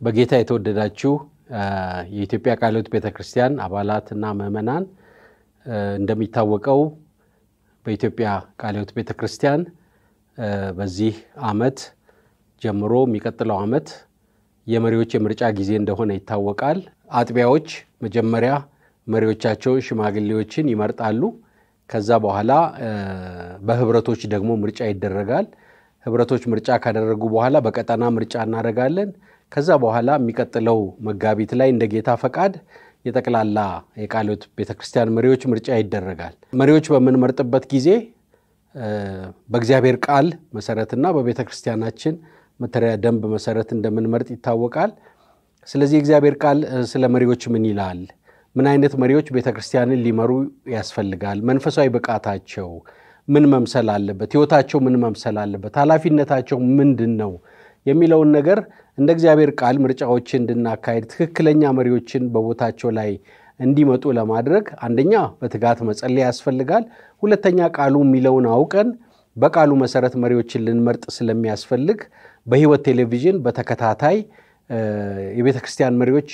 በጌታ የተወደዳችሁ የኢትዮጵያ ቃለ ሕይወት ቤተ ክርስቲያን አባላትና ምዕመናን እንደሚታወቀው በኢትዮጵያ ቃለ ሕይወት ቤተ ክርስቲያን በዚህ ዓመት ጀምሮ የሚቀጥለው ዓመት የመሪዎች የምርጫ ጊዜ እንደሆነ ይታወቃል። አጥቢያዎች መጀመሪያ መሪዎቻቸውን ሽማግሌዎችን ይመርጣሉ። ከዛ በኋላ በህብረቶች ደግሞ ምርጫ ይደረጋል። ህብረቶች ምርጫ ካደረጉ በኋላ በቀጠና ምርጫ እናደርጋለን። ከዛ በኋላ የሚቀጥለው መጋቢት ላይ እንደ ጌታ ፈቃድ የጠቅላላ የቃለ ሕይወት ቤተ ክርስቲያን መሪዎች ምርጫ ይደረጋል። መሪዎች በምንመርጥበት ጊዜ በእግዚአብሔር ቃል መሰረትና በቤተ ክርስቲያናችን መተሪያ ደንብ መሰረት እንደምንመርጥ ይታወቃል። ስለዚህ የእግዚአብሔር ቃል ስለ መሪዎች ምን ይላል? ምን አይነት መሪዎች ቤተ ክርስቲያንን ሊመሩ ያስፈልጋል? መንፈሳዊ ብቃታቸው ምን መምሰል አለበት? ህይወታቸው ምን መምሰል አለበት? ኃላፊነታቸው ምንድን ነው የሚለውን ነገር እንደ እግዚአብሔር ቃል ምርጫዎችን እንድናካሄድ ትክክለኛ መሪዎችን በቦታቸው ላይ እንዲመጡ ለማድረግ አንደኛ በትጋት መጸለይ ያስፈልጋል። ሁለተኛ ቃሉ የሚለውን አውቀን በቃሉ መሰረት መሪዎችን ልንመርጥ ስለሚያስፈልግ በህይወት ቴሌቪዥን በተከታታይ የቤተ ክርስቲያን መሪዎች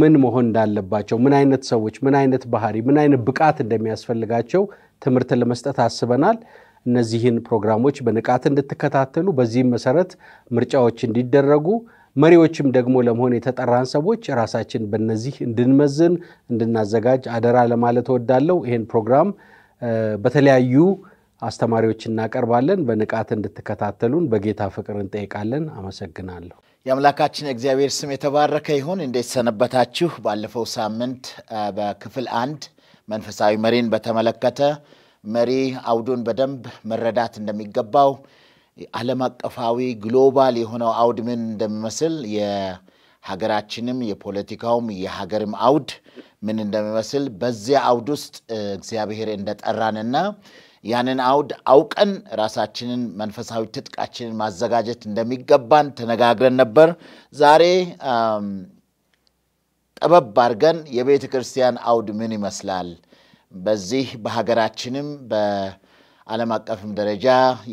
ምን መሆን እንዳለባቸው፣ ምን አይነት ሰዎች፣ ምን አይነት ባህሪ፣ ምን አይነት ብቃት እንደሚያስፈልጋቸው ትምህርት ለመስጠት አስበናል። እነዚህን ፕሮግራሞች በንቃት እንድትከታተሉ በዚህም መሰረት ምርጫዎች እንዲደረጉ መሪዎችም ደግሞ ለመሆን የተጠራን ሰዎች ራሳችን በነዚህ እንድንመዝን እንድናዘጋጅ አደራ ለማለት እወዳለሁ። ይህን ፕሮግራም በተለያዩ አስተማሪዎች እናቀርባለን። በንቃት እንድትከታተሉን በጌታ ፍቅር እንጠይቃለን። አመሰግናለሁ። የአምላካችን እግዚአብሔር ስም የተባረከ ይሁን። እንዴት ሰነበታችሁ? ባለፈው ሳምንት በክፍል አንድ መንፈሳዊ መሪን በተመለከተ መሪ አውዱን በደንብ መረዳት እንደሚገባው ዓለም አቀፋዊ ግሎባል የሆነው አውድ ምን እንደሚመስል የሀገራችንም የፖለቲካውም የሀገርም አውድ ምን እንደሚመስል በዚያ አውድ ውስጥ እግዚአብሔር እንደጠራንና ያንን አውድ አውቀን ራሳችንን መንፈሳዊ ትጥቃችንን ማዘጋጀት እንደሚገባን ተነጋግረን ነበር። ዛሬ ጠበብ አድርገን የቤተ ክርስቲያን አውድ ምን ይመስላል በዚህ በሀገራችንም በዓለም አቀፍም ደረጃ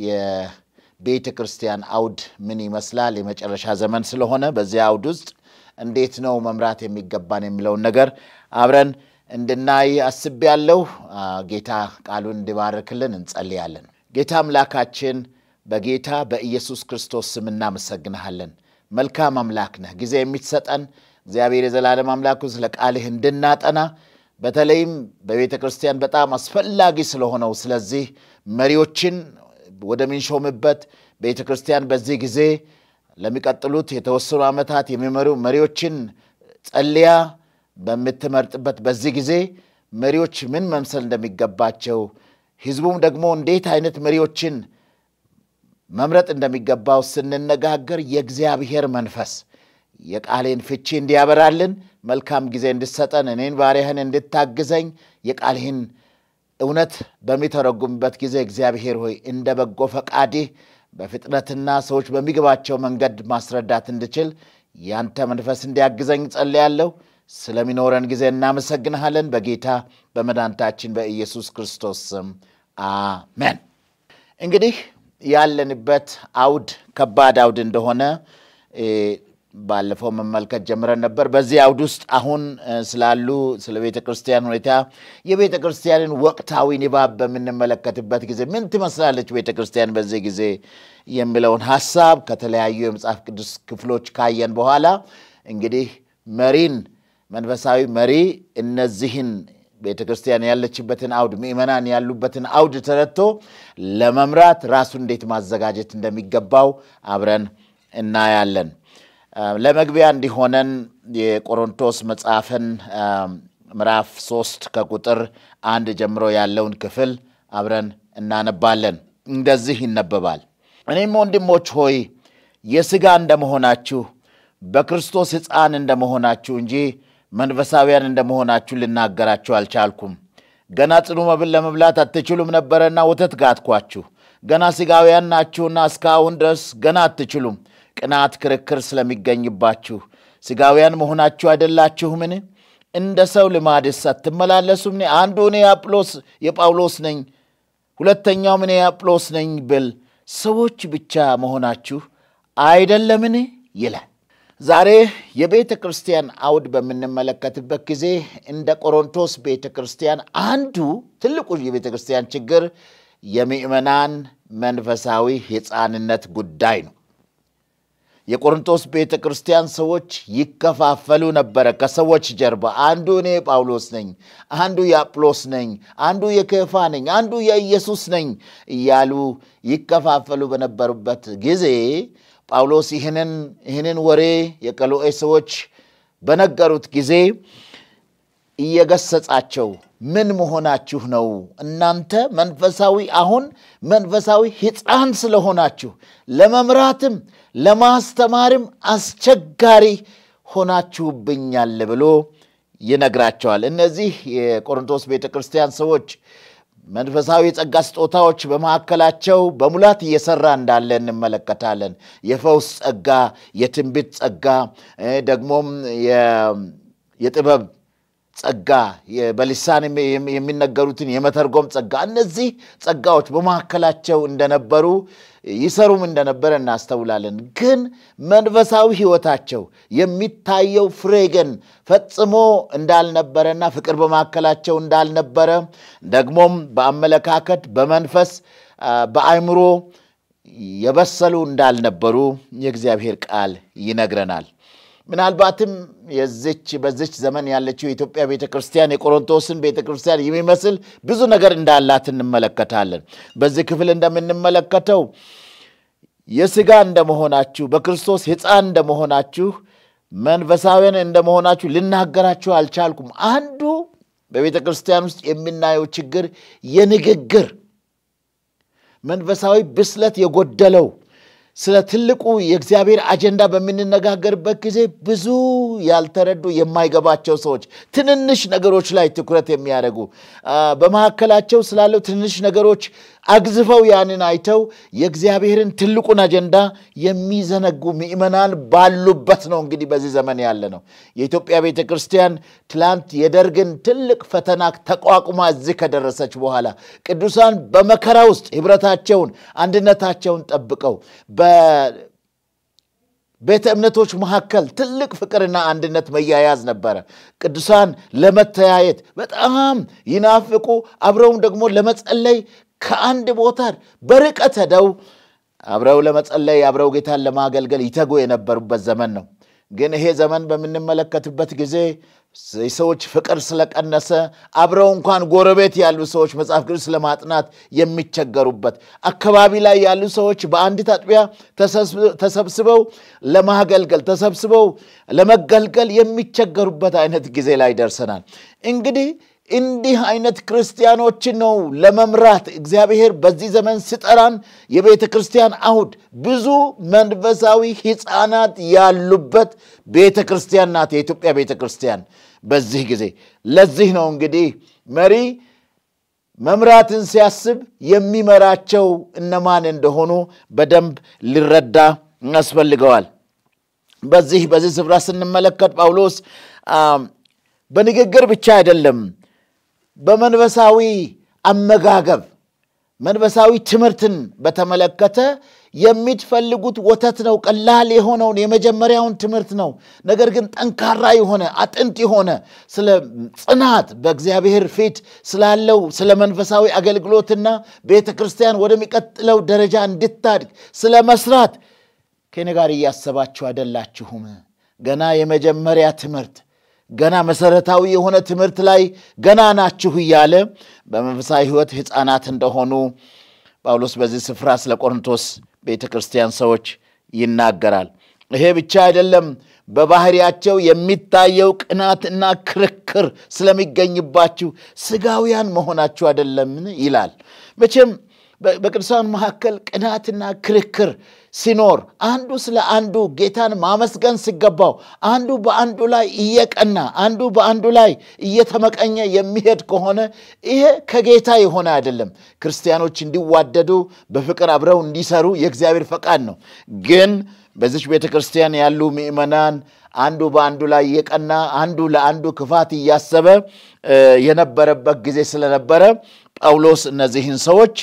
የቤተ ክርስቲያን አውድ ምን ይመስላል? የመጨረሻ ዘመን ስለሆነ በዚያ አውድ ውስጥ እንዴት ነው መምራት የሚገባን የሚለውን ነገር አብረን እንድናይ አስቤያለሁ። ጌታ ቃሉን እንዲባርክልን እንጸልያለን። ጌታ አምላካችን በጌታ በኢየሱስ ክርስቶስ ስም እናመሰግንሃለን። መልካም አምላክ ነህ። ጊዜ የሚትሰጠን እግዚአብሔር የዘላለም አምላኩ ስለ ቃልህ እንድናጠና በተለይም በቤተ ክርስቲያን በጣም አስፈላጊ ስለሆነው ስለዚህ መሪዎችን ወደምንሾምበት ቤተ ክርስቲያን በዚህ ጊዜ ለሚቀጥሉት የተወሰኑ ዓመታት የሚመሩ መሪዎችን ጸልያ በምትመርጥበት በዚህ ጊዜ መሪዎች ምን መምሰል እንደሚገባቸው ሕዝቡም ደግሞ እንዴት አይነት መሪዎችን መምረጥ እንደሚገባው ስንነጋገር የእግዚአብሔር መንፈስ የቃሌን ፍቺ እንዲያበራልን መልካም ጊዜ እንድሰጠን እኔን ባሪያህን እንድታግዘኝ የቃልህን እውነት በሚተረጉምበት ጊዜ እግዚአብሔር ሆይ እንደ በጎ ፈቃድህ በፍጥነትና ሰዎች በሚገባቸው መንገድ ማስረዳት እንድችል ያንተ መንፈስ እንዲያግዘኝ ጸልያለሁ። ስለሚኖረን ጊዜ እናመሰግንሃለን። በጌታ በመድኃኒታችን በኢየሱስ ክርስቶስ ስም አሜን። እንግዲህ ያለንበት አውድ ከባድ አውድ እንደሆነ ባለፈው መመልከት ጀምረን ነበር። በዚህ አውድ ውስጥ አሁን ስላሉ ስለ ቤተ ክርስቲያን ሁኔታ የቤተ ክርስቲያንን ወቅታዊ ንባብ በምንመለከትበት ጊዜ ምን ትመስላለች ቤተ ክርስቲያን በዚህ ጊዜ የሚለውን ሀሳብ ከተለያዩ የመጽሐፍ ቅዱስ ክፍሎች ካየን በኋላ እንግዲህ መሪን መንፈሳዊ መሪ እነዚህን ቤተ ክርስቲያን ያለችበትን አውድ ምዕመናን ያሉበትን አውድ ተረድቶ ለመምራት ራሱ እንዴት ማዘጋጀት እንደሚገባው አብረን እናያለን። ለመግቢያ እንዲሆነን የቆሮንቶስ መጽሐፍን ምዕራፍ ሶስት ከቁጥር አንድ ጀምሮ ያለውን ክፍል አብረን እናነባለን። እንደዚህ ይነበባል። እኔም ወንድሞች ሆይ የሥጋ እንደመሆናችሁ በክርስቶስ ሕፃን እንደመሆናችሁ እንጂ መንፈሳውያን እንደመሆናችሁ ልናገራችሁ አልቻልኩም። ገና ጽኑ መብል ለመብላት አትችሉም ነበረና ወተት ጋትኳችሁ። ገና ሥጋውያን ናችሁና እስካሁን ድረስ ገና አትችሉም። ቅናት፣ ክርክር ስለሚገኝባችሁ ሥጋውያን መሆናችሁ አይደላችሁምን? እንደ ሰው ልማድስ አትመላለሱምን? አንዱ እኔ የጳውሎስ ነኝ፣ ሁለተኛውም እኔ የአጵሎስ ነኝ ብል ሰዎች ብቻ መሆናችሁ አይደለምን? ይላል። ዛሬ የቤተ ክርስቲያን አውድ በምንመለከትበት ጊዜ እንደ ቆሮንቶስ ቤተ ክርስቲያን አንዱ ትልቁ የቤተ ክርስቲያን ችግር የምዕመናን መንፈሳዊ ሕፃንነት ጉዳይ ነው። የቆሮንቶስ ቤተ ክርስቲያን ሰዎች ይከፋፈሉ ነበረ። ከሰዎች ጀርባ አንዱ እኔ ጳውሎስ ነኝ፣ አንዱ የአጵሎስ ነኝ፣ አንዱ የኬፋ ነኝ፣ አንዱ የኢየሱስ ነኝ እያሉ ይከፋፈሉ በነበሩበት ጊዜ ጳውሎስ ይህንን ይህንን ወሬ የቀሎኤ ሰዎች በነገሩት ጊዜ እየገሰጻቸው ምን መሆናችሁ ነው? እናንተ መንፈሳዊ አሁን መንፈሳዊ ሕፃን ስለሆናችሁ ለመምራትም ለማስተማርም አስቸጋሪ ሆናችሁብኛል ብሎ ይነግራቸዋል። እነዚህ የቆሮንቶስ ቤተ ክርስቲያን ሰዎች መንፈሳዊ የጸጋ ስጦታዎች በመካከላቸው በሙላት እየሰራ እንዳለ እንመለከታለን። የፈውስ ጸጋ፣ የትንቢት ጸጋ፣ ደግሞም የጥበብ ጸጋ፣ በልሳን የሚነገሩትን የመተርጎም ጸጋ፣ እነዚህ ጸጋዎች በመካከላቸው እንደነበሩ ይሰሩም እንደነበረ እናስተውላለን። ግን መንፈሳዊ ሕይወታቸው የሚታየው ፍሬ ግን ፈጽሞ እንዳልነበረና ፍቅር በመካከላቸው እንዳልነበረ ደግሞም በአመለካከት በመንፈስ በአእምሮ የበሰሉ እንዳልነበሩ የእግዚአብሔር ቃል ይነግረናል። ምናልባትም የዚች በዚች ዘመን ያለችው የኢትዮጵያ ቤተ ክርስቲያን የቆሮንቶስን ቤተ ክርስቲያን የሚመስል ብዙ ነገር እንዳላት እንመለከታለን። በዚህ ክፍል እንደምንመለከተው የሥጋ እንደመሆናችሁ በክርስቶስ ሕፃን እንደመሆናችሁ መንፈሳዊያን እንደመሆናችሁ ልናገራችሁ አልቻልኩም። አንዱ በቤተ ክርስቲያን ውስጥ የምናየው ችግር የንግግር መንፈሳዊ ብስለት የጎደለው ስለ ትልቁ የእግዚአብሔር አጀንዳ በምንነጋገርበት ጊዜ ብዙ ያልተረዱ የማይገባቸው ሰዎች ትንንሽ ነገሮች ላይ ትኩረት የሚያደርጉ በመካከላቸው ስላለው ትንንሽ ነገሮች አግዝፈው ያንን አይተው የእግዚአብሔርን ትልቁን አጀንዳ የሚዘነጉ ምዕመናን ባሉበት ነው። እንግዲህ በዚህ ዘመን ያለ ነው። የኢትዮጵያ ቤተ ክርስቲያን ትላንት የደርግን ትልቅ ፈተና ተቋቁማ እዚህ ከደረሰች በኋላ ቅዱሳን በመከራ ውስጥ ኅብረታቸውን፣ አንድነታቸውን ጠብቀው ቤተ እምነቶች መካከል ትልቅ ፍቅርና አንድነት መያያዝ ነበረ። ቅዱሳን ለመተያየት በጣም ይናፍቁ፣ አብረውም ደግሞ ለመጸለይ ከአንድ ቦታ በርቀት ሄደው አብረው ለመጸለይ አብረው ጌታን ለማገልገል ይተጉ የነበሩበት ዘመን ነው። ግን ይሄ ዘመን በምንመለከትበት ጊዜ የሰዎች ፍቅር ስለቀነሰ አብረው እንኳን ጎረቤት ያሉ ሰዎች መጽሐፍ ቅዱስ ለማጥናት የሚቸገሩበት አካባቢ ላይ ያሉ ሰዎች በአንዲት አጥቢያ ተሰብስበው ለማገልገል ተሰብስበው ለመገልገል የሚቸገሩበት አይነት ጊዜ ላይ ደርሰናል። እንግዲህ እንዲህ አይነት ክርስቲያኖችን ነው ለመምራት እግዚአብሔር በዚህ ዘመን ስጠራን። የቤተ ክርስቲያን አውድ ብዙ መንፈሳዊ ሕፃናት ያሉበት ቤተ ክርስቲያን ናት የኢትዮጵያ ቤተ ክርስቲያን በዚህ ጊዜ። ለዚህ ነው እንግዲህ መሪ መምራትን ሲያስብ የሚመራቸው እነማን እንደሆኑ በደንብ ሊረዳ ያስፈልገዋል። በዚህ በዚህ ስፍራ ስንመለከት ጳውሎስ በንግግር ብቻ አይደለም በመንፈሳዊ አመጋገብ መንፈሳዊ ትምህርትን በተመለከተ የሚትፈልጉት ወተት ነው። ቀላል የሆነውን የመጀመሪያውን ትምህርት ነው። ነገር ግን ጠንካራ የሆነ አጥንት የሆነ ስለ ጽናት በእግዚአብሔር ፊት ስላለው ስለ መንፈሳዊ አገልግሎትና ቤተ ክርስቲያን ወደሚቀጥለው ደረጃ እንድታድግ ስለ መስራት ከኔ ጋር እያሰባችሁ አይደላችሁም? ገና የመጀመሪያ ትምህርት ገና መሰረታዊ የሆነ ትምህርት ላይ ገና ናችሁ እያለ በመንፈሳዊ ሕይወት ሕፃናት እንደሆኑ ጳውሎስ በዚህ ስፍራ ስለ ቆሮንቶስ ቤተ ክርስቲያን ሰዎች ይናገራል። ይሄ ብቻ አይደለም። በባህሪያቸው የሚታየው ቅናትና ክርክር ስለሚገኝባችሁ ስጋውያን መሆናችሁ አይደለምን ይላል። መቼም በቅዱሳን መካከል ቅናትና ክርክር ሲኖር አንዱ ስለ አንዱ ጌታን ማመስገን ሲገባው አንዱ በአንዱ ላይ እየቀና አንዱ በአንዱ ላይ እየተመቀኘ የሚሄድ ከሆነ ይሄ ከጌታ የሆነ አይደለም። ክርስቲያኖች እንዲዋደዱ በፍቅር አብረው እንዲሰሩ የእግዚአብሔር ፈቃድ ነው። ግን በዚች ቤተ ክርስቲያን ያሉ ምዕመናን አንዱ በአንዱ ላይ እየቀና አንዱ ለአንዱ ክፋት እያሰበ የነበረበት ጊዜ ስለነበረ ጳውሎስ እነዚህን ሰዎች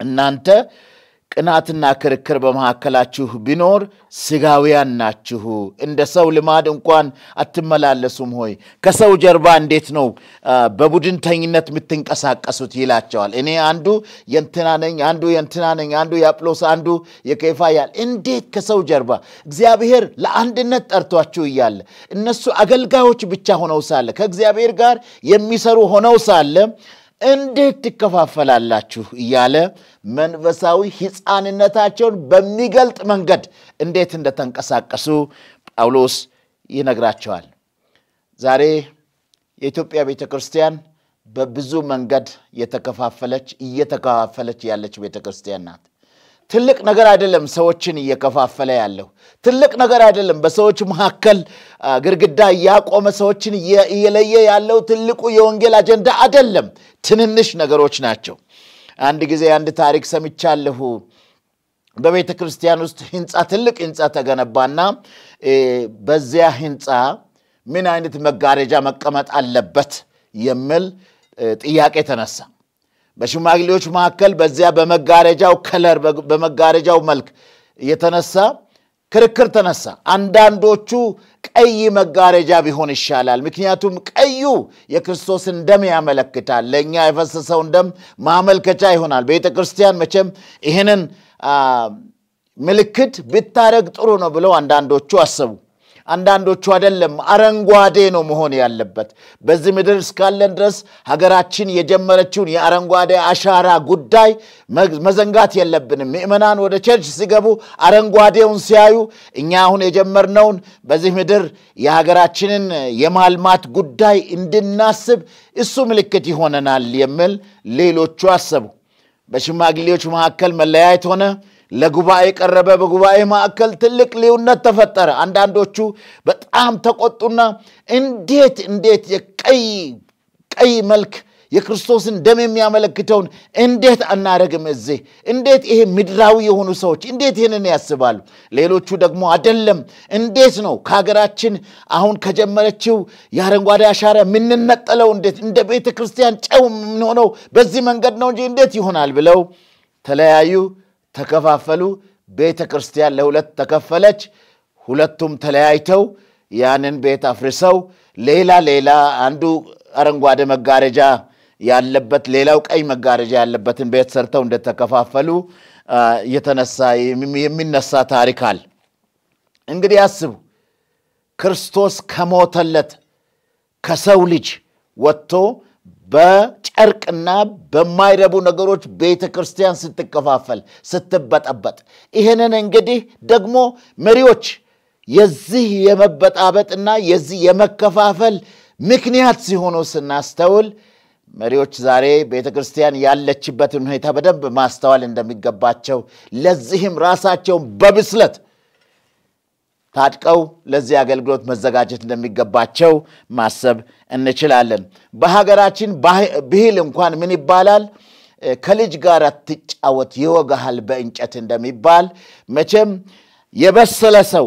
እናንተ ቅናትና ክርክር በመካከላችሁ ቢኖር ስጋውያን ናችሁ፣ እንደ ሰው ልማድ እንኳን አትመላለሱም ሆይ ከሰው ጀርባ እንዴት ነው በቡድንተኝነት የምትንቀሳቀሱት? ይላቸዋል። እኔ አንዱ የንትና ነኝ፣ አንዱ የንትና ነኝ፣ አንዱ የአጵሎስ፣ አንዱ የኬፋ ያል እንዴት ከሰው ጀርባ እግዚአብሔር ለአንድነት ጠርቷችሁ እያለ እነሱ አገልጋዮች ብቻ ሆነው ሳለ ከእግዚአብሔር ጋር የሚሰሩ ሆነው ሳለ እንዴት ትከፋፈላላችሁ? እያለ መንፈሳዊ ሕፃንነታቸውን በሚገልጥ መንገድ እንዴት እንደተንቀሳቀሱ ጳውሎስ ይነግራቸዋል። ዛሬ የኢትዮጵያ ቤተ ክርስቲያን በብዙ መንገድ የተከፋፈለች እየተከፋፈለች ያለች ቤተ ክርስቲያን ናት። ትልቅ ነገር አይደለም ሰዎችን እየከፋፈለ ያለው ትልቅ ነገር አይደለም። በሰዎች መካከል ግድግዳ እያቆመ ሰዎችን እየለየ ያለው ትልቁ የወንጌል አጀንዳ አይደለም። ትንንሽ ነገሮች ናቸው። አንድ ጊዜ አንድ ታሪክ ሰምቻለሁ። በቤተ ክርስቲያን ውስጥ ህንፃ ትልቅ ህንፃ ተገነባና በዚያ ህንፃ ምን አይነት መጋረጃ መቀመጥ አለበት የሚል ጥያቄ ተነሳ። በሽማግሌዎች መካከል በዚያ በመጋረጃው ከለር በመጋረጃው መልክ የተነሳ ክርክር ተነሳ። አንዳንዶቹ ቀይ መጋረጃ ቢሆን ይሻላል፣ ምክንያቱም ቀዩ የክርስቶስን ደም ያመለክታል፣ ለእኛ የፈሰሰውን ደም ማመልከቻ ይሆናል። ቤተ ክርስቲያን መቼም ይህንን ምልክት ብታደረግ ጥሩ ነው ብለው አንዳንዶቹ አሰቡ። አንዳንዶቹ አይደለም፣ አረንጓዴ ነው መሆን ያለበት። በዚህ ምድር እስካለን ድረስ ሀገራችን የጀመረችውን የአረንጓዴ አሻራ ጉዳይ መዘንጋት የለብንም። ምዕመናን ወደ ቸርች ሲገቡ አረንጓዴውን ሲያዩ እኛ አሁን የጀመርነውን በዚህ ምድር የሀገራችንን የማልማት ጉዳይ እንድናስብ እሱ ምልክት ይሆነናል የሚል ሌሎቹ አሰቡ። በሽማግሌዎች መካከል መለያየት ሆነ። ለጉባኤ ቀረበ። በጉባኤ ማዕከል ትልቅ ልዩነት ተፈጠረ። አንዳንዶቹ በጣም ተቆጡና እንዴት እንዴት የቀይ ቀይ መልክ የክርስቶስን ደም የሚያመለክተውን እንዴት አናደርግም? እዚህ እንዴት ይሄ ምድራዊ የሆኑ ሰዎች እንዴት ይህንን ያስባሉ? ሌሎቹ ደግሞ አይደለም፣ እንዴት ነው ከሀገራችን አሁን ከጀመረችው የአረንጓዴ አሻራ የምንነጠለው? እንዴት እንደ ቤተ ክርስቲያን ጨው የምንሆነው በዚህ መንገድ ነው እንጂ እንዴት ይሆናል ብለው ተለያዩ፣ ተከፋፈሉ። ቤተ ክርስቲያን ለሁለት ተከፈለች። ሁለቱም ተለያይተው ያንን ቤት አፍርሰው ሌላ ሌላ አንዱ አረንጓዴ መጋረጃ ያለበት ሌላው ቀይ መጋረጃ ያለበትን ቤት ሰርተው እንደተከፋፈሉ የተነሳ የሚነሳ ታሪክ አለ። እንግዲህ አስቡ፣ ክርስቶስ ከሞተለት ከሰው ልጅ ወጥቶ በጨርቅና በማይረቡ ነገሮች ቤተ ክርስቲያን ስትከፋፈል ስትበጠበጥ፣ ይህንን እንግዲህ ደግሞ መሪዎች የዚህ የመበጣበጥና የዚህ የመከፋፈል ምክንያት ሲሆኑ ስናስተውል መሪዎች ዛሬ ቤተ ክርስቲያን ያለችበትን ሁኔታ በደንብ ማስተዋል እንደሚገባቸው ለዚህም ራሳቸውን በብስለት ታጥቀው ለዚህ አገልግሎት መዘጋጀት እንደሚገባቸው ማሰብ እንችላለን። በሀገራችን ብሂል እንኳን ምን ይባላል? ከልጅ ጋር አትጫወት ይወጋሃል በእንጨት እንደሚባል መቼም የበሰለ ሰው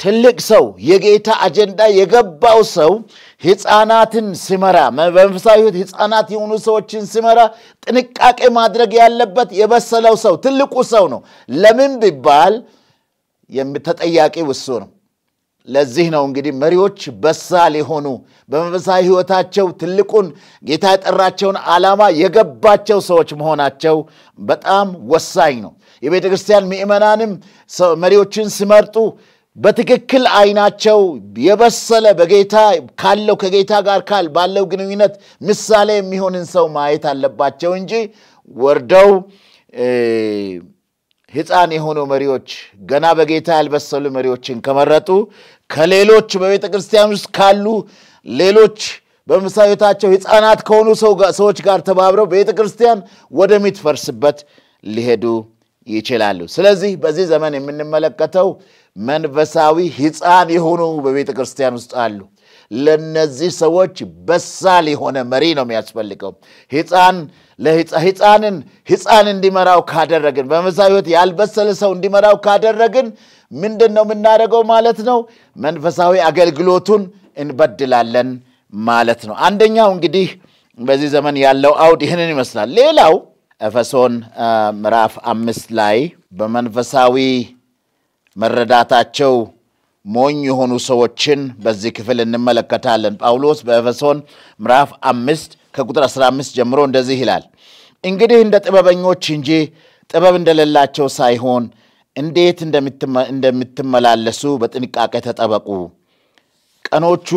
ትልቅ ሰው የጌታ አጀንዳ የገባው ሰው ሕፃናትን ሲመራ በመንፈሳዊ ሕይወት ሕፃናት የሆኑ ሰዎችን ሲመራ ጥንቃቄ ማድረግ ያለበት የበሰለው ሰው ትልቁ ሰው ነው። ለምን ቢባል ተጠያቂው እሱ ነው። ለዚህ ነው እንግዲህ መሪዎች በሳል የሆኑ በመንፈሳዊ ሕይወታቸው ትልቁን ጌታ የጠራቸውን ዓላማ የገባቸው ሰዎች መሆናቸው በጣም ወሳኝ ነው። የቤተ ክርስቲያን ምዕመናንም መሪዎችን ሲመርጡ በትክክል አይናቸው የበሰለ በጌታ ካለው ከጌታ ጋር ካል ባለው ግንኙነት ምሳሌ የሚሆንን ሰው ማየት አለባቸው እንጂ ወርደው ሕፃን የሆኑ መሪዎች ገና በጌታ ያልበሰሉ መሪዎችን ከመረጡ ከሌሎች በቤተ ክርስቲያን ውስጥ ካሉ ሌሎች ሕይወታቸው ሕፃናት ከሆኑ ሰዎች ጋር ተባብረው ቤተ ክርስቲያን ወደሚትፈርስበት ሊሄዱ ይችላሉ። ስለዚህ በዚህ ዘመን የምንመለከተው መንፈሳዊ ሕፃን የሆኑ በቤተ ክርስቲያን ውስጥ አሉ። ለነዚህ ሰዎች በሳል የሆነ መሪ ነው የሚያስፈልገው። ሕፃን ሕፃንን ሕፃን እንዲመራው ካደረግን፣ በመንፈሳዊ ሕይወት ያልበሰለ ሰው እንዲመራው ካደረግን ምንድን ነው የምናደርገው ማለት ነው? መንፈሳዊ አገልግሎቱን እንበድላለን ማለት ነው። አንደኛው እንግዲህ በዚህ ዘመን ያለው አውድ ይህንን ይመስላል። ሌላው ኤፌሶን ምዕራፍ አምስት ላይ በመንፈሳዊ መረዳታቸው ሞኝ የሆኑ ሰዎችን በዚህ ክፍል እንመለከታለን። ጳውሎስ በኤፌሶን ምዕራፍ አምስት ከቁጥር 15 ጀምሮ እንደዚህ ይላል፣ እንግዲህ እንደ ጥበበኞች እንጂ ጥበብ እንደሌላቸው ሳይሆን እንዴት እንደምትመላለሱ በጥንቃቄ ተጠበቁ። ቀኖቹ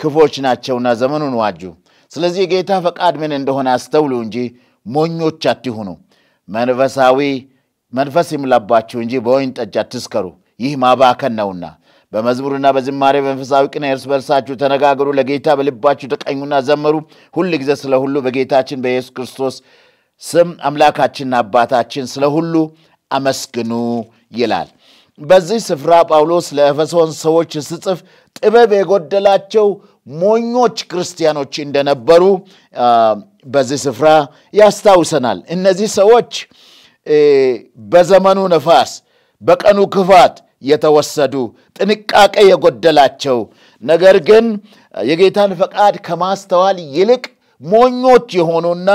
ክፎች ናቸውና ዘመኑን ዋጁ። ስለዚህ የጌታ ፈቃድ ምን እንደሆነ አስተውሉ እንጂ ሞኞች አትሁኑ። መንፈሳዊ መንፈስ ይሙላባችሁ እንጂ በወይን ጠጅ አትስከሩ፣ ይህ ማባከን ነውና። በመዝሙርና በዝማሬ መንፈሳዊ ቅኔ እርስ በርሳችሁ ተነጋገሩ፣ ለጌታ በልባችሁ ተቀኙና ዘመሩ። ሁል ጊዜ ስለ ሁሉ በጌታችን በኢየሱስ ክርስቶስ ስም አምላካችንና አባታችን ስለ ሁሉ አመስግኑ ይላል። በዚህ ስፍራ ጳውሎስ ለኤፌሶን ሰዎች ስጽፍ ጥበብ የጎደላቸው ሞኞች ክርስቲያኖች እንደነበሩ በዚህ ስፍራ ያስታውሰናል። እነዚህ ሰዎች በዘመኑ ነፋስ፣ በቀኑ ክፋት የተወሰዱ ጥንቃቄ የጎደላቸው። ነገር ግን የጌታን ፈቃድ ከማስተዋል ይልቅ ሞኞች የሆኑና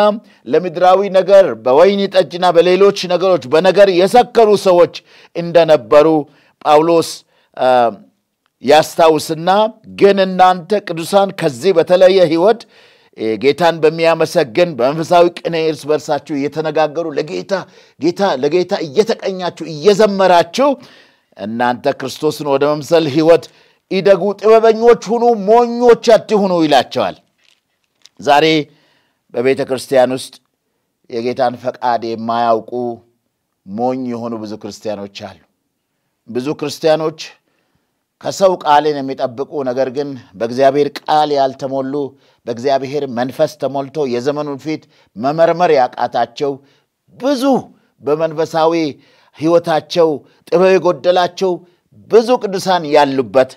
ለምድራዊ ነገር በወይኒ ጠጅና በሌሎች ነገሮች በነገር የሰከሩ ሰዎች እንደነበሩ ጳውሎስ ያስታውስና ግን እናንተ ቅዱሳን ከዚህ በተለየ ሕይወት ጌታን በሚያመሰግን በመንፈሳዊ ቅኔ እርስ በርሳችሁ እየተነጋገሩ ለጌታ ጌታ ለጌታ እየተቀኛችሁ እየዘመራችሁ እናንተ ክርስቶስን ወደ መምሰል ሕይወት ኢደጉ፣ ጥበበኞች ሁኑ፣ ሞኞች አትሁኑ ይላቸዋል። ዛሬ በቤተ ክርስቲያን ውስጥ የጌታን ፈቃድ የማያውቁ ሞኝ የሆኑ ብዙ ክርስቲያኖች አሉ። ብዙ ክርስቲያኖች ከሰው ቃልን የሚጠብቁ ነገር ግን በእግዚአብሔር ቃል ያልተሞሉ በእግዚአብሔር መንፈስ ተሞልቶ የዘመኑን ፊት መመርመር ያቃታቸው ብዙ በመንፈሳዊ ሕይወታቸው ጥበብ የጎደላቸው ብዙ ቅዱሳን ያሉበት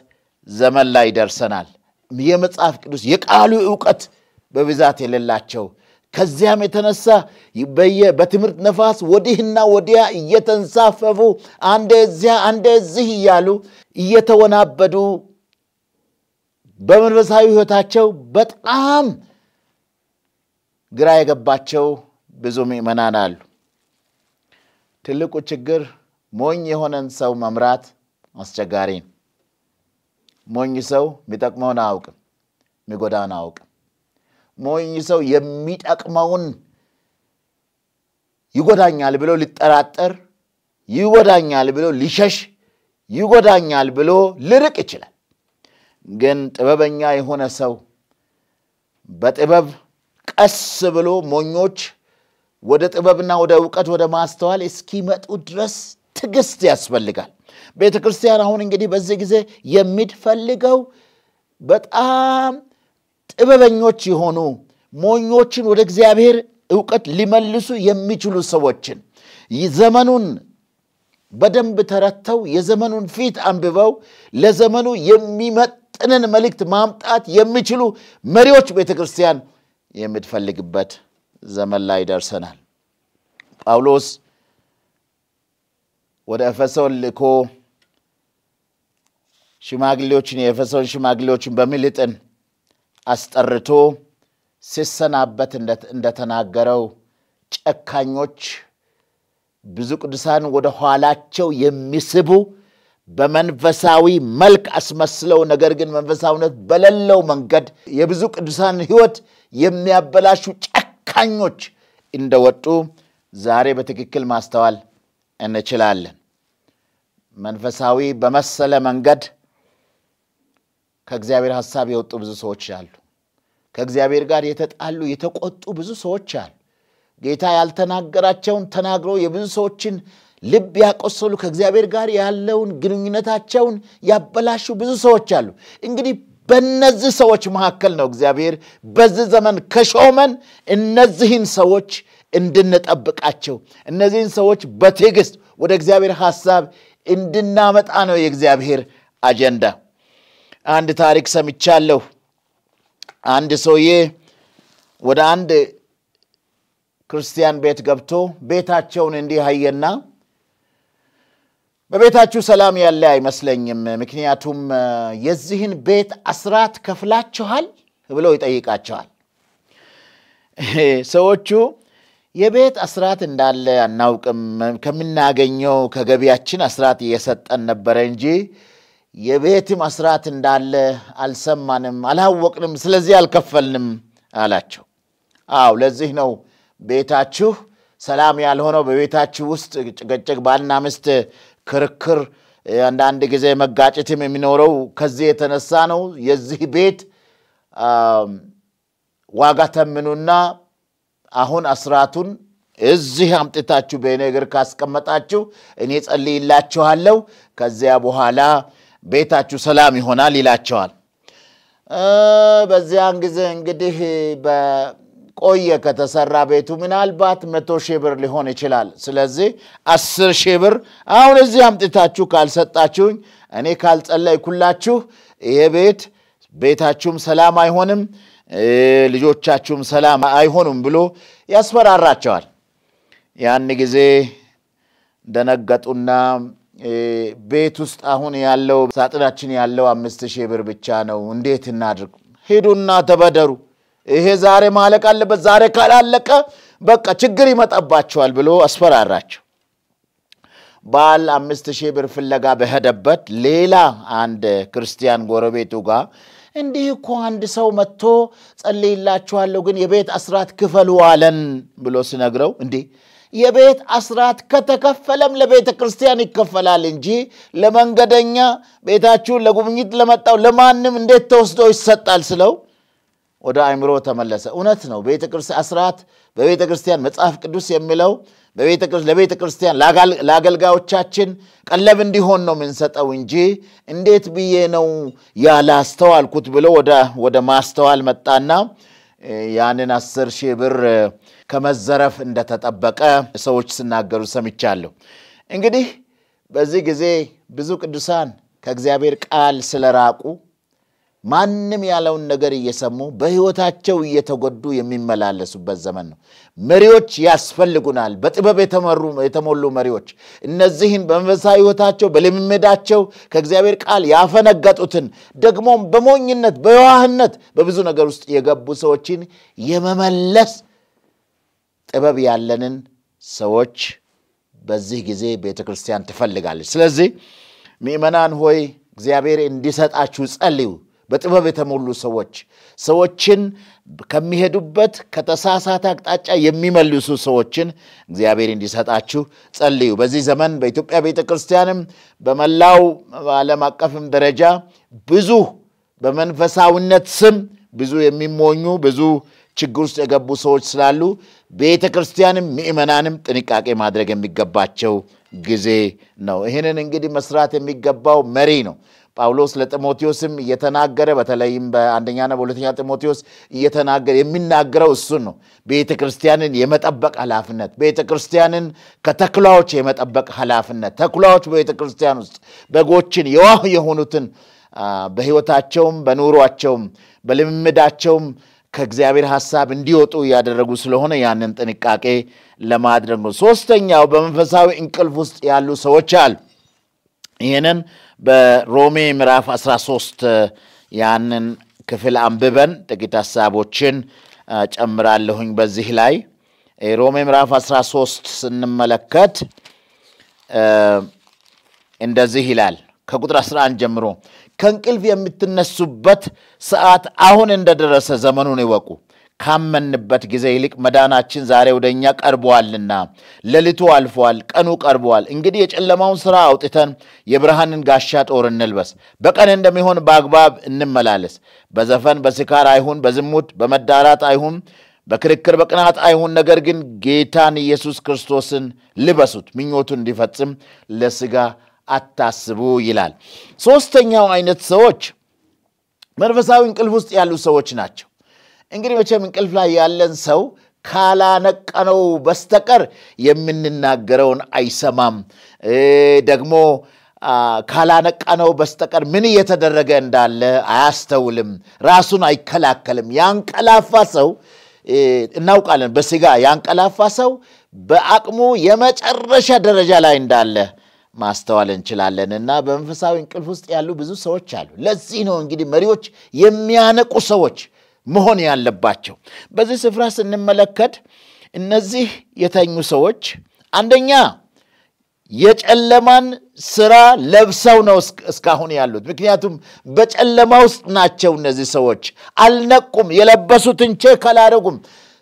ዘመን ላይ ደርሰናል። የመጽሐፍ ቅዱስ የቃሉ ዕውቀት በብዛት የሌላቸው ከዚያም የተነሳ በትምህርት ነፋስ ወዲህና ወዲያ እየተንሳፈፉ አንዴ እዚያ አንዴ እዚህ እያሉ እየተወናበዱ በመንፈሳዊ ሕይወታቸው በጣም ግራ የገባቸው ብዙ ምዕመናን አሉ። ትልቁ ችግር ሞኝ የሆነን ሰው መምራት አስቸጋሪ ነው። ሞኝ ሰው የሚጠቅመውን አያውቅም፣ የሚጎዳውን አያውቅም። ሞኝ ሰው የሚጠቅመውን ይጎዳኛል ብሎ ሊጠራጠር፣ ይጎዳኛል ብሎ ሊሸሽ፣ ይጎዳኛል ብሎ ሊርቅ ይችላል። ግን ጥበበኛ የሆነ ሰው በጥበብ ቀስ ብሎ ሞኞች ወደ ጥበብና ወደ እውቀት ወደ ማስተዋል እስኪመጡ ድረስ ትዕግስት ያስፈልጋል። ቤተ ክርስቲያን አሁን እንግዲህ በዚህ ጊዜ የምትፈልገው በጣም ጥበበኞች የሆኑ ሞኞችን ወደ እግዚአብሔር እውቀት ሊመልሱ የሚችሉ ሰዎችን ዘመኑን በደንብ ተረድተው የዘመኑን ፊት አንብበው ለዘመኑ የሚመጥንን መልእክት ማምጣት የሚችሉ መሪዎች ቤተ ክርስቲያን የምትፈልግበት ዘመን ላይ ደርሰናል። ጳውሎስ ወደ ኤፌሶን ልኮ ሽማግሌዎችን የኤፌሶን ሽማግሌዎችን በሚልጥን አስጠርቶ ሲሰናበት እንደተናገረው ጨካኞች ብዙ ቅዱሳን ወደ ኋላቸው የሚስቡ በመንፈሳዊ መልክ አስመስለው ነገር ግን መንፈሳዊነት በሌለው መንገድ የብዙ ቅዱሳን ሕይወት የሚያበላሹ ጨካኞች እንደወጡ ዛሬ በትክክል ማስተዋል እንችላለን። መንፈሳዊ በመሰለ መንገድ ከእግዚአብሔር ሐሳብ የወጡ ብዙ ሰዎች አሉ። ከእግዚአብሔር ጋር የተጣሉ የተቆጡ ብዙ ሰዎች አሉ። ጌታ ያልተናገራቸውን ተናግረው የብዙ ሰዎችን ልብ ያቆሰሉ ከእግዚአብሔር ጋር ያለውን ግንኙነታቸውን ያበላሹ ብዙ ሰዎች አሉ። እንግዲህ በእነዚህ ሰዎች መካከል ነው እግዚአብሔር በዚህ ዘመን ከሾመን እነዚህን ሰዎች እንድንጠብቃቸው እነዚህን ሰዎች በትዕግስት ወደ እግዚአብሔር ሐሳብ እንድናመጣ ነው የእግዚአብሔር አጀንዳ። አንድ ታሪክ ሰምቻለሁ። አንድ ሰውዬ ወደ አንድ ክርስቲያን ቤት ገብቶ ቤታቸውን እንዲህ አየና በቤታችሁ ሰላም ያለ አይመስለኝም፣ ምክንያቱም የዚህን ቤት አስራት ከፍላችኋል ብለው ይጠይቃቸዋል። ሰዎቹ የቤት አስራት እንዳለ አናውቅም። ከምናገኘው ከገቢያችን አስራት እየሰጠን ነበረ እንጂ የቤትም አስራት እንዳለ አልሰማንም፣ አላወቅንም፣ ስለዚህ አልከፈልንም አላቸው። አዎ ለዚህ ነው ቤታችሁ ሰላም ያልሆነው በቤታችሁ ውስጥ ጭቅጭቅ፣ ባልና ሚስት ክርክር፣ አንዳንድ ጊዜ መጋጨትም የሚኖረው ከዚህ የተነሳ ነው። የዚህ ቤት ዋጋ ተምኑና አሁን አስራቱን እዚህ አምጥታችሁ በእኔ እግር ካስቀመጣችሁ እኔ ጸልይላችኋለሁ፣ ከዚያ በኋላ ቤታችሁ ሰላም ይሆናል ይላቸዋል። በዚያን ጊዜ እንግዲህ በቆየ ከተሰራ ቤቱ ምናልባት መቶ ሺህ ብር ሊሆን ይችላል። ስለዚህ አስር ሺህ ብር አሁን እዚህ አምጥታችሁ ካልሰጣችሁኝ እኔ ካልጸለይኩላችሁ ይሄ ቤት ቤታችሁም ሰላም አይሆንም፣ ልጆቻችሁም ሰላም አይሆኑም ብሎ ያስፈራራቸዋል። ያን ጊዜ ደነገጡና ቤት ውስጥ አሁን ያለው ሳጥናችን ያለው አምስት ሺህ ብር ብቻ ነው፣ እንዴት እናድርግ? ሂዱና ተበደሩ። ይሄ ዛሬ ማለቅ አለበት፣ ዛሬ ካላለቀ በቃ ችግር ይመጣባቸዋል ብሎ አስፈራራቸው። ባል አምስት ሺህ ብር ፍለጋ በሄደበት ሌላ አንድ ክርስቲያን ጎረቤቱ ጋር እንዲህ እኮ አንድ ሰው መጥቶ ጸልይላችኋለሁ፣ ግን የቤት አስራት ክፈሉ አለን ብሎ ሲነግረው እንዲህ የቤት አስራት ከተከፈለም ለቤተ ክርስቲያን ይከፈላል እንጂ ለመንገደኛ ቤታችሁን ለጉብኝት ለመጣው ለማንም እንዴት ተወስዶ ይሰጣል ስለው ወደ አእምሮ ተመለሰ። እውነት ነው። አስራት በቤተ ክርስቲያን መጽሐፍ ቅዱስ የሚለው ለቤተ ክርስቲያን ለአገልጋዮቻችን ቀለብ እንዲሆን ነው የምንሰጠው እንጂ እንዴት ብዬ ነው ያላስተዋልኩት ብሎ ወደ ማስተዋል መጣና ያንን አስር ሺህ ብር ከመዘረፍ እንደተጠበቀ ሰዎች ሲናገሩ ሰምቻለሁ። እንግዲህ በዚህ ጊዜ ብዙ ቅዱሳን ከእግዚአብሔር ቃል ስለራቁ ማንም ያለውን ነገር እየሰሙ በሕይወታቸው እየተጎዱ የሚመላለሱበት ዘመን ነው። መሪዎች ያስፈልጉናል፣ በጥበብ የተሞሉ መሪዎች። እነዚህን በመንፈሳዊ ሕይወታቸው በልምምዳቸው ከእግዚአብሔር ቃል ያፈነገጡትን ደግሞም በሞኝነት በየዋህነት በብዙ ነገር ውስጥ የገቡ ሰዎችን የመመለስ ጥበብ ያለንን ሰዎች በዚህ ጊዜ ቤተ ክርስቲያን ትፈልጋለች። ስለዚህ ምእመናን ሆይ እግዚአብሔር እንዲሰጣችሁ ጸልዩ። በጥበብ የተሞሉ ሰዎች ሰዎችን ከሚሄዱበት ከተሳሳተ አቅጣጫ የሚመልሱ ሰዎችን እግዚአብሔር እንዲሰጣችሁ ጸልዩ። በዚህ ዘመን በኢትዮጵያ ቤተ ክርስቲያንም በመላው ዓለም አቀፍም ደረጃ ብዙ በመንፈሳዊነት ስም ብዙ የሚሞኙ ብዙ ችግር ውስጥ የገቡ ሰዎች ስላሉ ቤተ ክርስቲያንም ምእመናንም ጥንቃቄ ማድረግ የሚገባቸው ጊዜ ነው። ይህንን እንግዲህ መስራት የሚገባው መሪ ነው። ጳውሎስ ለጢሞቴዎስም እየተናገረ በተለይም በአንደኛና በሁለተኛ ጢሞቴዎስ እየተናገረ የሚናገረው እሱን ነው። ቤተ ክርስቲያንን የመጠበቅ ኃላፊነት፣ ቤተ ክርስቲያንን ከተኩላዎች የመጠበቅ ኃላፊነት፣ ተኩላዎች በቤተ ክርስቲያን ውስጥ በጎችን የዋህ የሆኑትን በሕይወታቸውም በኑሯቸውም በልምምዳቸውም ከእግዚአብሔር ሐሳብ እንዲወጡ እያደረጉ ስለሆነ ያንን ጥንቃቄ ለማድረግ ነው። ሶስተኛው በመንፈሳዊ እንቅልፍ ውስጥ ያሉ ሰዎች አሉ። ይህንን በሮሜ ምዕራፍ 13 ያንን ክፍል አንብበን ጥቂት ሀሳቦችን ጨምራለሁኝ በዚህ ላይ ሮሜ ምዕራፍ 13 ስንመለከት እንደዚህ ይላል ከቁጥር 11 ጀምሮ ከእንቅልፍ የምትነሱበት ሰዓት አሁን እንደደረሰ ዘመኑን ይወቁ። ካመንበት ጊዜ ይልቅ መዳናችን ዛሬ ወደ እኛ ቀርበዋልና፣ ሌሊቱ አልፏል፣ ቀኑ ቀርበዋል። እንግዲህ የጨለማውን ሥራ አውጥተን የብርሃንን ጋሻ ጦር እንልበስ። በቀን እንደሚሆን በአግባብ እንመላለስ። በዘፈን በስካር አይሁን፣ በዝሙት በመዳራት አይሁን፣ በክርክር በቅናት አይሁን። ነገር ግን ጌታን ኢየሱስ ክርስቶስን ልበሱት፣ ምኞቱን እንዲፈጽም ለሥጋ አታስቡ ይላል። ሦስተኛው አይነት ሰዎች መንፈሳዊ እንቅልፍ ውስጥ ያሉ ሰዎች ናቸው። እንግዲህ መቼም እንቅልፍ ላይ ያለን ሰው ካላነቀነው በስተቀር የምንናገረውን አይሰማም። ደግሞ ካላነቃነው በስተቀር ምን እየተደረገ እንዳለ አያስተውልም፣ ራሱን አይከላከልም። ያንቀላፋ ሰው እናውቃለን። በስጋ ያንቀላፋ ሰው በአቅሙ የመጨረሻ ደረጃ ላይ እንዳለ ማስተዋል እንችላለን። እና በመንፈሳዊ እንቅልፍ ውስጥ ያሉ ብዙ ሰዎች አሉ። ለዚህ ነው እንግዲህ መሪዎች የሚያነቁ ሰዎች መሆን ያለባቸው። በዚህ ስፍራ ስንመለከት እነዚህ የተኙ ሰዎች አንደኛ የጨለማን ስራ ለብሰው ነው እስካሁን ያሉት። ምክንያቱም በጨለማ ውስጥ ናቸው እነዚህ ሰዎች። አልነቁም። የለበሱትን check አላደረጉም።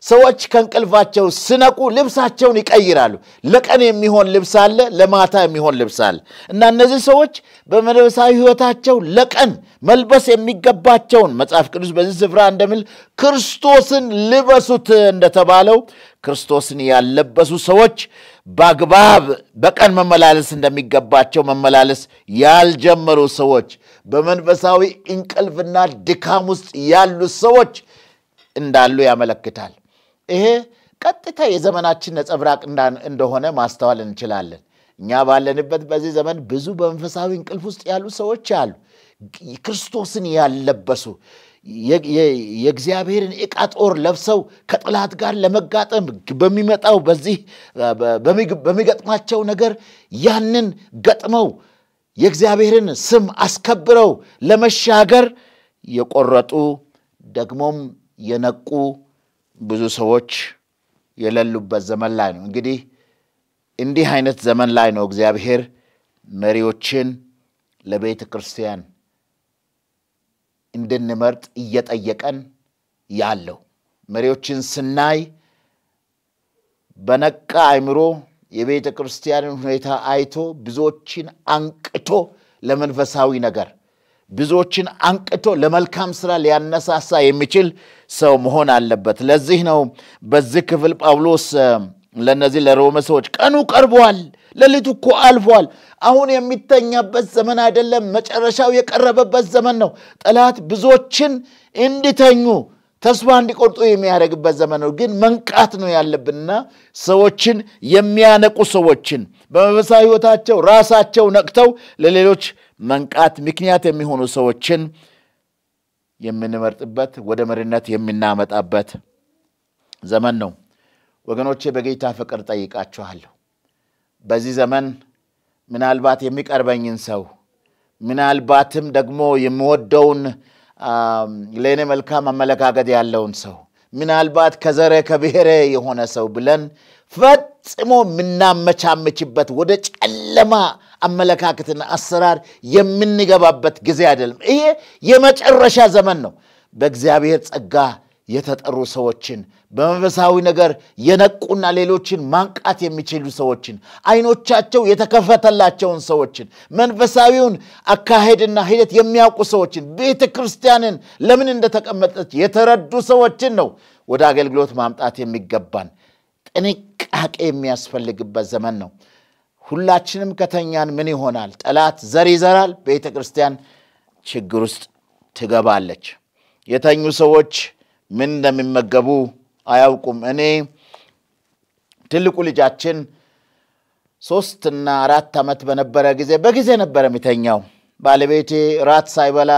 ሰዎች ከእንቅልፋቸው ስነቁ ልብሳቸውን ይቀይራሉ። ለቀን የሚሆን ልብስ አለ፣ ለማታ የሚሆን ልብስ አለ እና እነዚህ ሰዎች በመንፈሳዊ ሕይወታቸው ለቀን መልበስ የሚገባቸውን መጽሐፍ ቅዱስ በዚህ ስፍራ እንደሚል ክርስቶስን ልበሱት እንደተባለው ክርስቶስን ያለበሱ ሰዎች በአግባብ በቀን መመላለስ እንደሚገባቸው መመላለስ ያልጀመሩ ሰዎች፣ በመንፈሳዊ እንቅልፍና ድካም ውስጥ ያሉ ሰዎች እንዳሉ ያመለክታል። ይሄ ቀጥታ የዘመናችን ነጸብራቅ እንደሆነ ማስተዋል እንችላለን። እኛ ባለንበት በዚህ ዘመን ብዙ በመንፈሳዊ እንቅልፍ ውስጥ ያሉ ሰዎች አሉ። ክርስቶስን ያለበሱ የእግዚአብሔርን ዕቃ ጦር ለብሰው ከጠላት ጋር ለመጋጠም በሚመጣው በዚህ በሚገጥማቸው ነገር ያንን ገጥመው የእግዚአብሔርን ስም አስከብረው ለመሻገር የቆረጡ ደግሞም የነቁ ብዙ ሰዎች የሌሉበት ዘመን ላይ ነው። እንግዲህ እንዲህ አይነት ዘመን ላይ ነው እግዚአብሔር መሪዎችን ለቤተ ክርስቲያን እንድንመርጥ እየጠየቀን ያለው። መሪዎችን ስናይ በነቃ አእምሮ የቤተ ክርስቲያንን ሁኔታ አይቶ ብዙዎችን አንቅቶ ለመንፈሳዊ ነገር ብዙዎችን አንቅቶ ለመልካም ስራ ሊያነሳሳ የሚችል ሰው መሆን አለበት። ለዚህ ነው በዚህ ክፍል ጳውሎስ ለእነዚህ ለሮሜ ሰዎች ቀኑ ቀርቧል፣ ሌሊቱ እኮ አልፏል፣ አሁን የሚተኛበት ዘመን አይደለም፣ መጨረሻው የቀረበበት ዘመን ነው። ጠላት ብዙዎችን እንዲተኙ ተስፋ እንዲቆርጡ የሚያደርግበት ዘመን ነው። ግን መንቃት ነው ያለብንና ሰዎችን የሚያነቁ ሰዎችን በመንፈሳዊ ሕይወታቸው ራሳቸው ነቅተው ለሌሎች መንቃት ምክንያት የሚሆኑ ሰዎችን የምንመርጥበት ወደ መሪነት የምናመጣበት ዘመን ነው። ወገኖቼ በጌታ ፍቅር ጠይቃችኋለሁ። በዚህ ዘመን ምናልባት የሚቀርበኝን ሰው ምናልባትም ደግሞ የምወደውን ለእኔ መልካም አመለካከት ያለውን ሰው ምናልባት ከዘረ ከብሔረ የሆነ ሰው ብለን ፈጽሞ የምናመቻመችበት ወደ ጨለማ አመለካከትና አሰራር የምንገባበት ጊዜ አይደለም። ይሄ የመጨረሻ ዘመን ነው። በእግዚአብሔር ጸጋ የተጠሩ ሰዎችን በመንፈሳዊ ነገር የነቁና ሌሎችን ማንቃት የሚችሉ ሰዎችን አይኖቻቸው የተከፈተላቸውን ሰዎችን መንፈሳዊውን አካሄድና ሂደት የሚያውቁ ሰዎችን ቤተ ክርስቲያንን ለምን እንደተቀመጠች የተረዱ ሰዎችን ነው ወደ አገልግሎት ማምጣት የሚገባን። ጥንቃቄ የሚያስፈልግበት ዘመን ነው። ሁላችንም ከተኛን ምን ይሆናል? ጠላት ዘር ይዘራል። ቤተ ክርስቲያን ችግር ውስጥ ትገባለች። የተኙ ሰዎች ምን እንደሚመገቡ አያውቁም። እኔ ትልቁ ልጃችን ሶስትና አራት ዓመት በነበረ ጊዜ በጊዜ ነበረ የሚተኛው። ባለቤቴ ራት ሳይበላ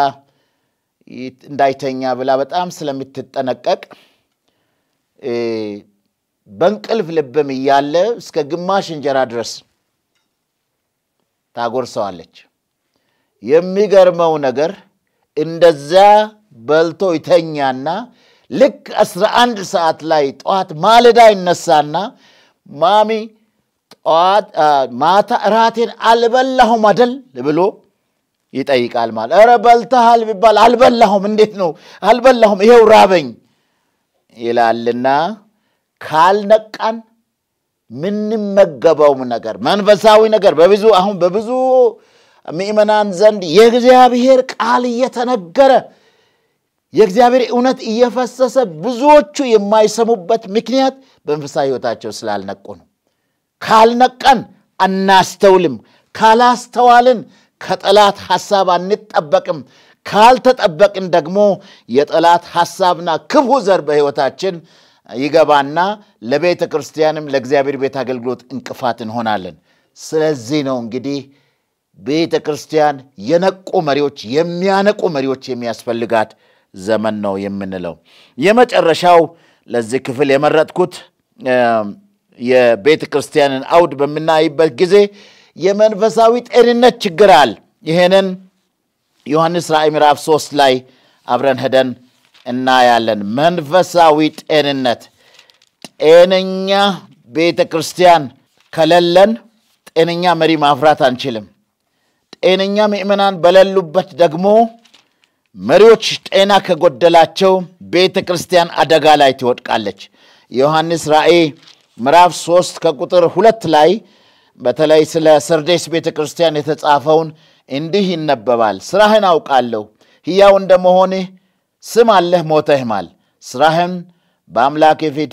እንዳይተኛ ብላ በጣም ስለምትጠነቀቅ በእንቅልፍ ልብም እያለ እስከ ግማሽ እንጀራ ድረስ ታጎርሰዋለች። የሚገርመው ነገር እንደዚያ በልቶ ይተኛና ልክ አስራ አንድ ሰዓት ላይ ጠዋት ማለዳ ይነሳና ማሚ ጠዋት ማታ እራቴን አልበላሁም አደል ብሎ ይጠይቃል። ማለት ኧረ በልተሃል ቢባል አልበላሁም፣ እንዴት ነው አልበላሁም፣ ይሄው ራበኝ ይላልና ካልነቃን ምንመገበውም ነገር መንፈሳዊ ነገር በብዙ አሁን በብዙ ምእመናን ዘንድ የእግዚአብሔር ቃል እየተነገረ የእግዚአብሔር እውነት እየፈሰሰ ብዙዎቹ የማይሰሙበት ምክንያት በመንፈሳዊ ሕይወታቸው ስላልነቁ ነው። ካልነቃን አናስተውልም። ካላስተዋልን ከጠላት ሐሳብ አንጠበቅም። ካልተጠበቅን ደግሞ የጠላት ሐሳብና ክፉ ዘር በሕይወታችን ይገባና ለቤተ ክርስቲያንም ለእግዚአብሔር ቤት አገልግሎት እንቅፋት እንሆናለን። ስለዚህ ነው እንግዲህ ቤተ ክርስቲያን የነቁ መሪዎች፣ የሚያነቁ መሪዎች የሚያስፈልጋት ዘመን ነው የምንለው። የመጨረሻው ለዚህ ክፍል የመረጥኩት የቤተ ክርስቲያንን አውድ በምናይበት ጊዜ የመንፈሳዊ ጤንነት አለ። ይህንን ዮሐንስ ራእይ ምዕራፍ ሶስት ላይ አብረን ሄደን እናያለን። መንፈሳዊ ጤንነት ጤነኛ ቤተ ክርስቲያን ከሌለን ጤነኛ መሪ ማፍራት አንችልም። ጤነኛ ምእመናን በሌሉበት ደግሞ መሪዎች ጤና ከጎደላቸው ቤተ ክርስቲያን አደጋ ላይ ትወድቃለች። የዮሐንስ ራእይ ምዕራፍ ሦስት ከቁጥር ሁለት ላይ በተለይ ስለ ሰርዴስ ቤተ ክርስቲያን የተጻፈውን እንዲህ ይነበባል። ስራህን አውቃለሁ፣ ሕያው እንደመሆንህ ስም አለህ፣ ሞተህማል። ስራህን በአምላኬ ፊት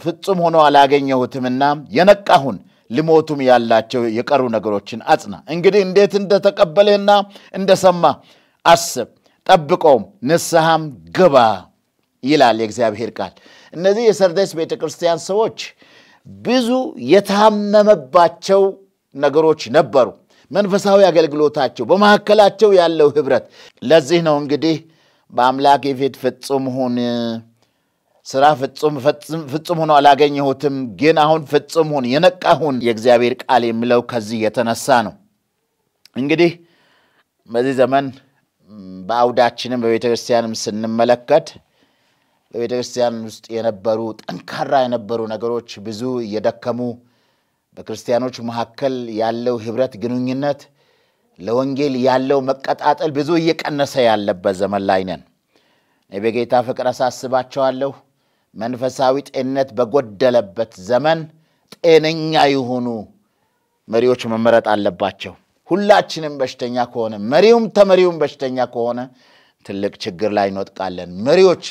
ፍጹም ሆኖ አላገኘሁትምና የነቃሁን ልሞቱም ያላቸው የቀሩ ነገሮችን አጽና። እንግዲህ እንዴት እንደተቀበልህና እንደሰማ አስብ፣ ጠብቆም ንስሐም ግባ ይላል የእግዚአብሔር ቃል። እነዚህ የሰርዴስ ቤተ ክርስቲያን ሰዎች ብዙ የታመመባቸው ነገሮች ነበሩ። መንፈሳዊ አገልግሎታቸው፣ በመካከላቸው ያለው ህብረት። ለዚህ ነው እንግዲህ በአምላክ የፊት ፍጹም ሁን ስራ ፍጹም ሆኖ አላገኘሁትም፣ ግን አሁን ፍጹም ሁን፣ የነቃ ሁን የእግዚአብሔር ቃል የሚለው ከዚህ የተነሳ ነው። እንግዲህ በዚህ ዘመን በአውዳችንም በቤተ ክርስቲያንም ስንመለከት በቤተ ክርስቲያን ውስጥ የነበሩ ጠንካራ የነበሩ ነገሮች ብዙ እየደከሙ በክርስቲያኖች መካከል ያለው ህብረት ግንኙነት ለወንጌል ያለው መቀጣጠል ብዙ እየቀነሰ ያለበት ዘመን ላይ ነን። በጌታ ፍቅር አሳስባቸዋለሁ። መንፈሳዊ ጤንነት በጎደለበት ዘመን ጤነኛ የሆኑ መሪዎች መመረጥ አለባቸው። ሁላችንም በሽተኛ ከሆነ መሪውም ተመሪውም በሽተኛ ከሆነ ትልቅ ችግር ላይ እንወጥቃለን። መሪዎች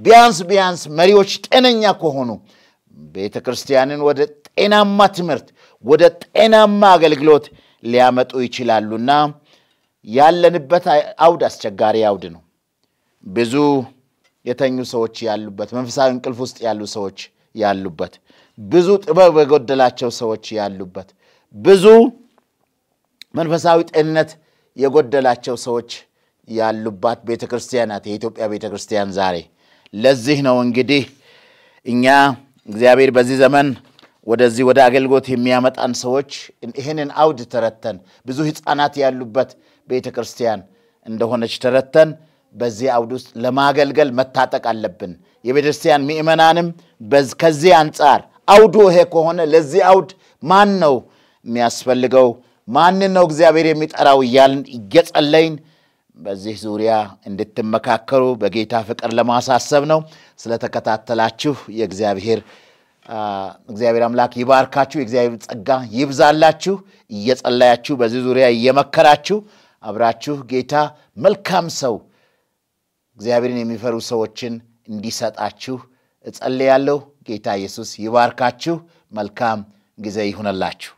ቢያንስ ቢያንስ መሪዎች ጤነኛ ከሆኑ ቤተ ክርስቲያንን ወደ ጤናማ ትምህርት፣ ወደ ጤናማ አገልግሎት ሊያመጡ ይችላሉና ያለንበት አውድ አስቸጋሪ አውድ ነው። ብዙ የተኙ ሰዎች ያሉበት፣ መንፈሳዊ እንቅልፍ ውስጥ ያሉ ሰዎች ያሉበት፣ ብዙ ጥበብ የጎደላቸው ሰዎች ያሉበት፣ ብዙ መንፈሳዊ ጤንነት የጎደላቸው ሰዎች ያሉባት ቤተ ክርስቲያን ናት የኢትዮጵያ ቤተ ክርስቲያን ዛሬ። ለዚህ ነው እንግዲህ እኛ እግዚአብሔር በዚህ ዘመን ወደዚህ ወደ አገልግሎት የሚያመጣን ሰዎች ይህንን አውድ ተረተን ብዙ ሕፃናት ያሉበት ቤተ ክርስቲያን እንደሆነች ተረተን በዚህ አውድ ውስጥ ለማገልገል መታጠቅ አለብን። የቤተ ክርስቲያን ምእመናንም ከዚህ አንጻር አውዱ ይሄ ከሆነ ለዚህ አውድ ማን ነው የሚያስፈልገው? ማንን ነው እግዚአብሔር የሚጠራው? እያልን እየጸለይን በዚህ ዙሪያ እንድትመካከሩ በጌታ ፍቅር ለማሳሰብ ነው። ስለተከታተላችሁ የእግዚአብሔር እግዚአብሔር አምላክ ይባርካችሁ። የእግዚአብሔር ጸጋ ይብዛላችሁ። እየጸለያችሁ በዚህ ዙሪያ እየመከራችሁ አብራችሁ ጌታ መልካም ሰው እግዚአብሔርን የሚፈሩ ሰዎችን እንዲሰጣችሁ እጸልያለሁ። ጌታ ኢየሱስ ይባርካችሁ። መልካም ጊዜ ይሁንላችሁ።